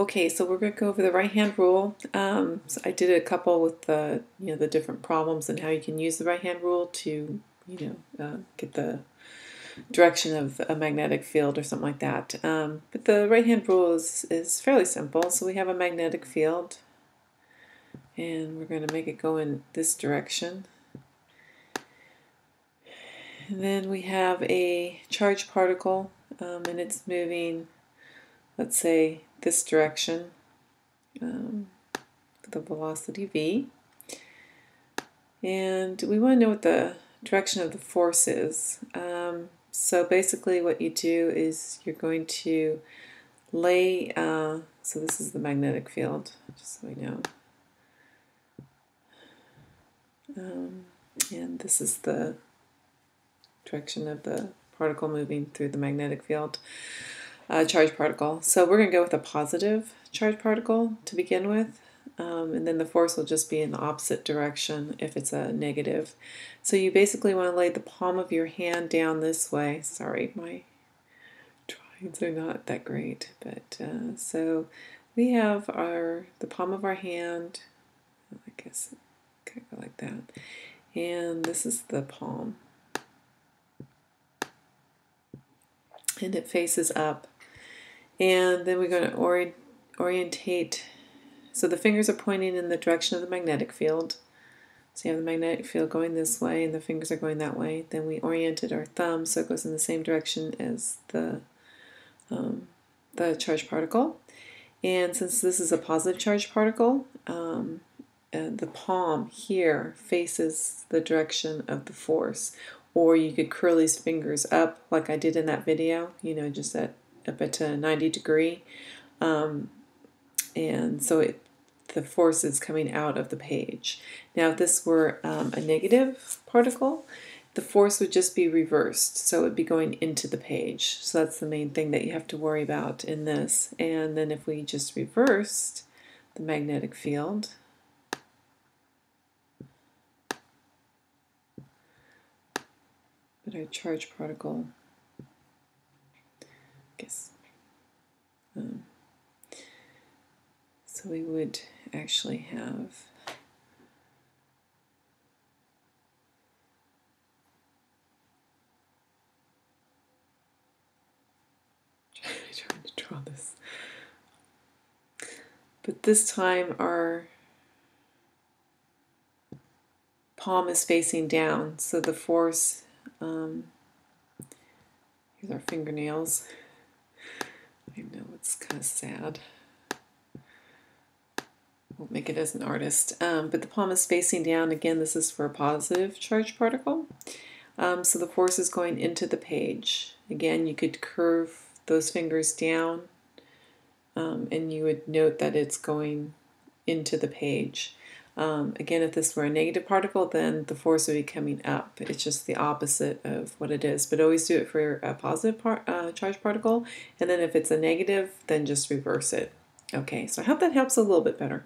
Okay, so we're going to go over the right hand rule. Um, so I did a couple with the you know the different problems and how you can use the right hand rule to you know uh, get the direction of a magnetic field or something like that. Um, but the right hand rule is, is fairly simple. So we have a magnetic field and we're going to make it go in this direction. And then we have a charged particle um, and it's moving, let's say, this direction um, the velocity v. And we want to know what the direction of the force is. Um, so basically what you do is you're going to lay, uh, so this is the magnetic field, just so we know. Um, and this is the direction of the particle moving through the magnetic field uh, charged particle. So we're going to go with a positive charged particle to begin with. Um, and then the force will just be in the opposite direction if it's a negative. So you basically want to lay the palm of your hand down this way. Sorry, my drawings are not that great, but uh, so we have our the palm of our hand. I guess kind of like that, and this is the palm, and it faces up. And then we're going to orient, orientate. So the fingers are pointing in the direction of the magnetic field. So you have the magnetic field going this way and the fingers are going that way. Then we oriented our thumb so it goes in the same direction as the, um, the charged particle. And since this is a positive charged particle, um, uh, the palm here faces the direction of the force. Or you could curl these fingers up like I did in that video, you know, just at up at a 90 degree. Um, and so it, the force is coming out of the page. Now if this were um, a negative particle, the force would just be reversed. So it would be going into the page. So that's the main thing that you have to worry about in this. And then if we just reversed the magnetic field, but our charged particle Um, so we would actually have trying to draw this. But this time our palm is facing down, so the force, um, here's our fingernails. I know it's kind of sad. Won't make it as an artist. Um, but the palm is facing down. Again, this is for a positive charge particle. Um, so the force is going into the page. Again, you could curve those fingers down um, and you would note that it's going into the page. Um, again, if this were a negative particle, then the force would be coming up. It's just the opposite of what it is. But always do it for a positive par uh, charge particle. And then if it's a negative, then just reverse it. Okay, so I hope that helps a little bit better.